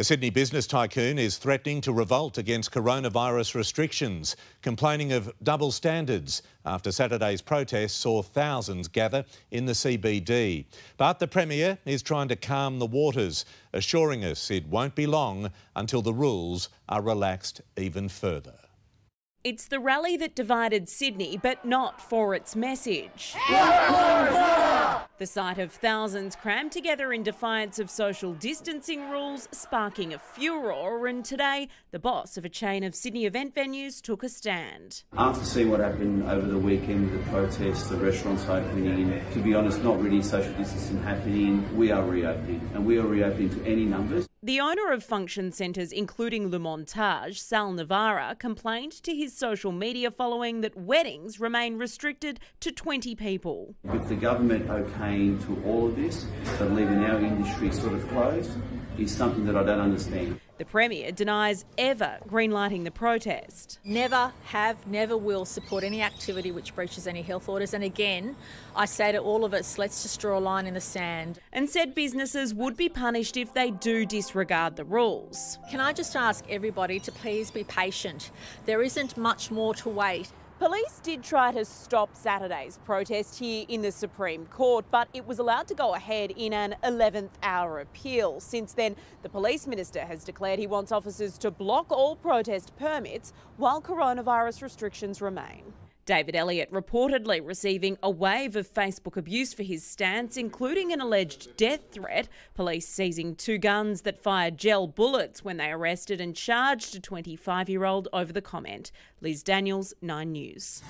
A Sydney business tycoon is threatening to revolt against coronavirus restrictions, complaining of double standards after Saturday's protests saw thousands gather in the CBD. But the Premier is trying to calm the waters, assuring us it won't be long until the rules are relaxed even further. It's the rally that divided Sydney, but not for its message. The sight of thousands crammed together in defiance of social distancing rules sparking a furor, and today the boss of a chain of Sydney event venues took a stand. After seeing what happened over the weekend, the protests, the restaurants opening, to be honest, not really social distancing happening, we are reopening, and we are reopening to any numbers. The owner of function centres, including Le Montage, Sal Navarro, complained to his social media following that weddings remain restricted to 20 people. With the government okaying to all of this, but leaving our industry sort of closed, is something that I don't understand. The Premier denies ever greenlighting the protest. Never have, never will support any activity which breaches any health orders. And again, I say to all of us, let's just draw a line in the sand. And said businesses would be punished if they do disregard the rules. Can I just ask everybody to please be patient? There isn't much more to wait. Police did try to stop Saturday's protest here in the Supreme Court, but it was allowed to go ahead in an 11th hour appeal. Since then, the police minister has declared he wants officers to block all protest permits while coronavirus restrictions remain. David Elliott reportedly receiving a wave of Facebook abuse for his stance, including an alleged death threat. Police seizing two guns that fired gel bullets when they arrested and charged a 25 year old over the comment. Liz Daniels, 9 News.